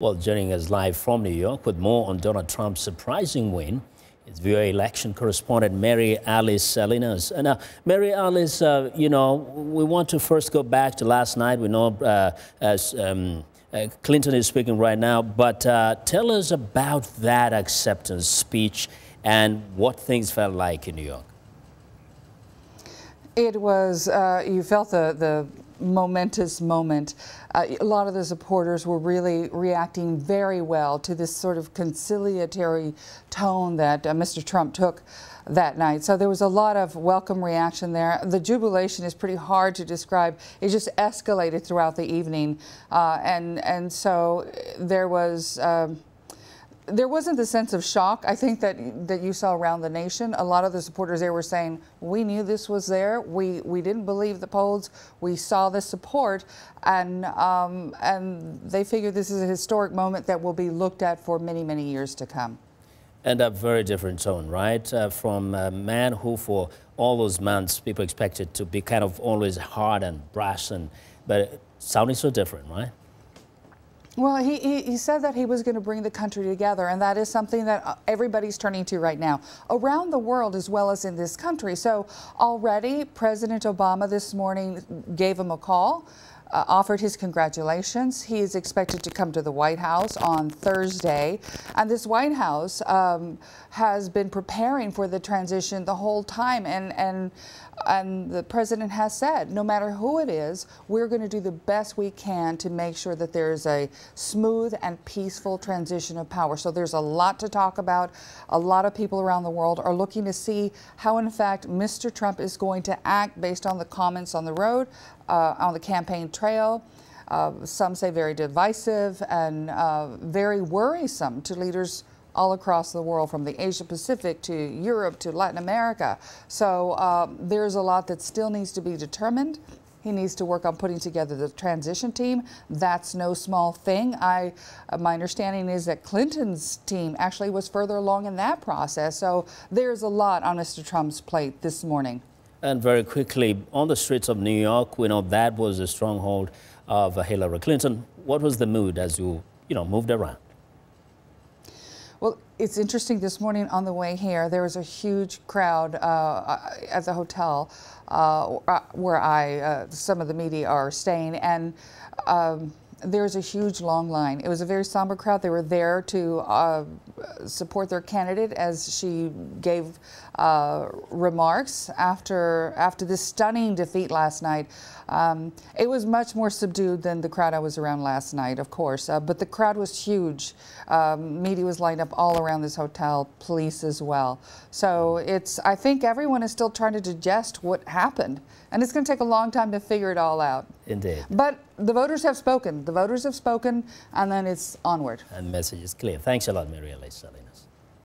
Well, joining us live from New York with more on Donald Trump's surprising win is VOA election correspondent Mary Alice Salinas. And uh, Mary Alice, uh, you know, we want to first go back to last night. We know uh, as um, uh, Clinton is speaking right now, but uh, tell us about that acceptance speech and what things felt like in New York. It was, uh, you felt the, the momentous moment. Uh, a lot of the supporters were really reacting very well to this sort of conciliatory tone that uh, Mr. Trump took that night. So there was a lot of welcome reaction there. The jubilation is pretty hard to describe. It just escalated throughout the evening. Uh, and, and so there was. Um, there wasn't the sense of shock I think that that you saw around the nation. A lot of the supporters there were saying, "We knew this was there. We we didn't believe the polls. We saw the support, and um, and they figured this is a historic moment that will be looked at for many many years to come." And a very different tone, right? Uh, from a man who, for all those months, people expected to be kind of always hard and brash, and but sounding so different, right? Well, he, he, he, said that he was going to bring the country together, and that is something that uh, everybody's turning to right now, around the world as well as in this country. So already, President Obama this morning gave him a call. Uh, offered his congratulations. He is expected to come to the White House on Thursday. And this White House um, has been preparing for the transition the whole time. And, and and the president has said, no matter who it is, we're going to do the best we can to make sure that there's a smooth and peaceful transition of power. So there's a lot to talk about. A lot of people around the world are looking to see how, in fact, Mr. Trump is going to act based on the comments on the road, uh, on the campaign trail. Uh, some say very divisive and uh, very worrisome to leaders all across the world, from the Asia Pacific to Europe to Latin America. So uh, there's a lot that still needs to be determined. He needs to work on putting together the transition team. That's no small thing. I, uh, my understanding is that Clinton's team actually was further along in that process. So there's a lot on Mr. Trump's plate this morning. And very quickly, on the streets of New York, we know that was the stronghold of Hillary Clinton. What was the mood as you, you know, moved around? Well, it's interesting this morning on the way here, there was a huge crowd uh, at the hotel uh, where I, uh, some of the media are staying, and um, there's a huge long line. It was a very somber crowd. They were there to uh, support their candidate as she gave uh, remarks after after this stunning defeat last night. Um, it was much more subdued than the crowd I was around last night, of course, uh, but the crowd was huge. Um, media was lined up all around this hotel, police as well. So it's I think everyone is still trying to digest what happened, and it's going to take a long time to figure it all out. Indeed. But the voters have spoken. The voters have spoken, and then it's onward. And the message is clear. Thanks a lot, Maria Salinas.